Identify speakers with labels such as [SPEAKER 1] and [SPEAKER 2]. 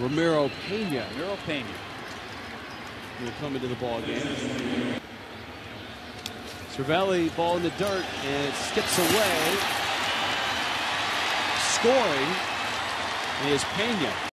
[SPEAKER 1] Ramiro Pena
[SPEAKER 2] Ramiro Pena.
[SPEAKER 1] will come into the ball game. Cervelli, ball in the dirt, and it skips away. Scoring is Pena.